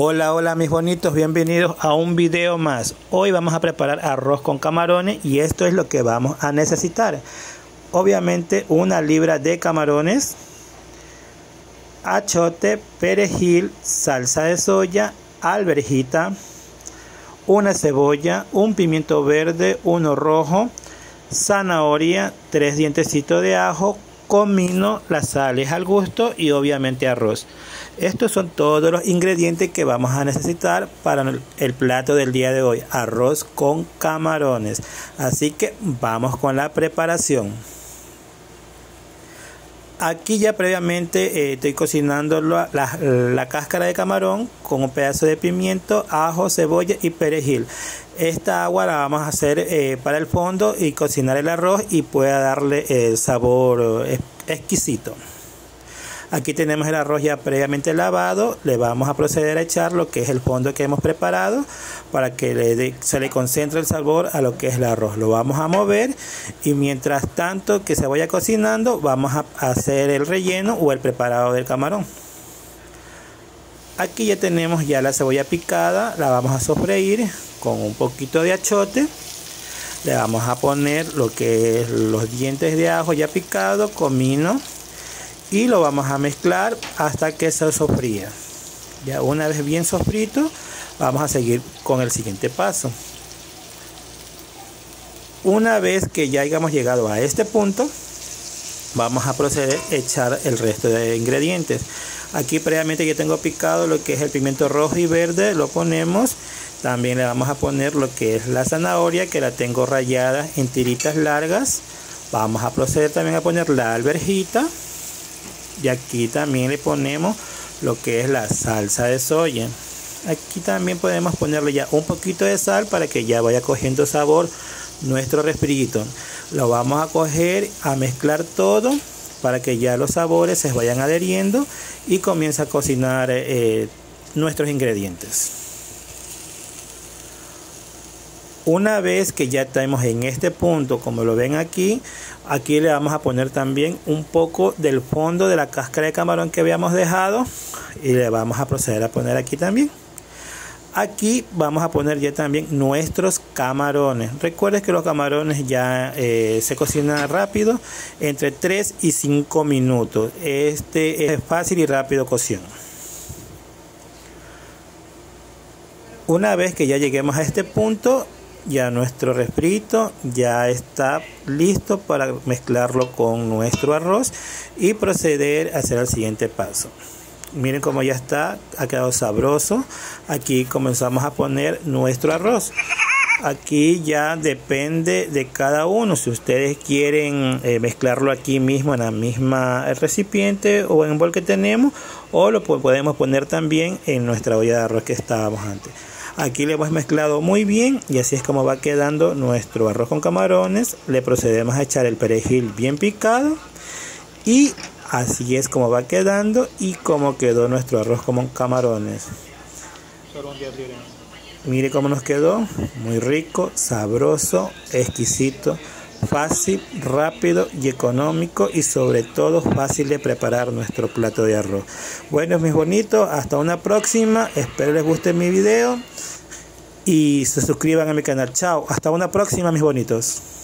Hola, hola mis bonitos, bienvenidos a un video más. Hoy vamos a preparar arroz con camarones y esto es lo que vamos a necesitar. Obviamente una libra de camarones, achote, perejil, salsa de soya, alverjita, una cebolla, un pimiento verde, uno rojo, zanahoria, tres dientecitos de ajo, comino, las sales al gusto y obviamente arroz. Estos son todos los ingredientes que vamos a necesitar para el plato del día de hoy, arroz con camarones. Así que vamos con la preparación. Aquí ya previamente eh, estoy cocinando la, la, cáscara de camarón con un pedazo de pimiento, ajo, cebolla y perejil. Esta agua la vamos a hacer eh, para el fondo y cocinar el arroz y pueda darle el sabor eh, exquisito. Aquí tenemos el arroz ya previamente lavado. Le vamos a proceder a echar lo que es el fondo que hemos preparado para que se le concentre el sabor a lo que es el arroz. Lo vamos a mover y mientras tanto que se vaya cocinando vamos a hacer el relleno o el preparado del camarón. Aquí ya tenemos ya la cebolla picada. La vamos a sofreír con un poquito de achote. Le vamos a poner lo que es los dientes de ajo ya picado, comino y lo vamos a mezclar hasta que se sofría. Ya una vez bien sofrito, vamos a seguir con el siguiente paso. Una vez que ya hayamos llegado a este punto, vamos a proceder a echar el resto de ingredientes. Aquí previamente ya tengo picado lo que es el pimiento rojo y verde, lo ponemos. También le vamos a poner lo que es la zanahoria que la tengo rayada en tiritas largas. Vamos a proceder también a poner la alverjita y aquí también le ponemos lo que es la salsa de soya. Aquí también podemos ponerle ya un poquito de sal para que ya vaya cogiendo sabor nuestro refrito lo vamos a coger a mezclar todo para que ya los sabores se vayan adheriendo y comienza a cocinar eh, nuestros ingredientes una vez que ya estamos en este punto, como lo ven aquí, aquí le vamos a poner también un poco del fondo de la cáscara de camarón que habíamos dejado y le vamos a proceder a poner aquí también. Aquí vamos a poner ya también nuestros camarones. Recuerden que los camarones ya eh, se cocinan rápido, entre 3 y 5 minutos. Este es fácil y rápido cocción. Una vez que ya lleguemos a este punto, ya nuestro refrito ya está listo para mezclarlo con nuestro arroz y proceder a hacer el siguiente paso. Miren cómo ya está ha quedado sabroso. Aquí comenzamos a poner nuestro arroz. Aquí ya depende de cada uno. Si ustedes quieren eh, mezclarlo aquí mismo en la misma recipiente o en el bol que tenemos o lo podemos poner también en nuestra olla de arroz que estábamos antes Aquí le hemos mezclado muy bien y así es como va quedando nuestro arroz con camarones. Le procedemos a echar el perejil bien picado y así es como va quedando y como quedó nuestro arroz con camarones. Mire cómo nos quedó, muy rico, sabroso, exquisito fácil, rápido y económico y sobre todo fácil de preparar nuestro plato de arroz. Bueno mis bonitos, hasta una próxima, espero les guste mi video y se suscriban a mi canal. Chao, hasta una próxima mis bonitos.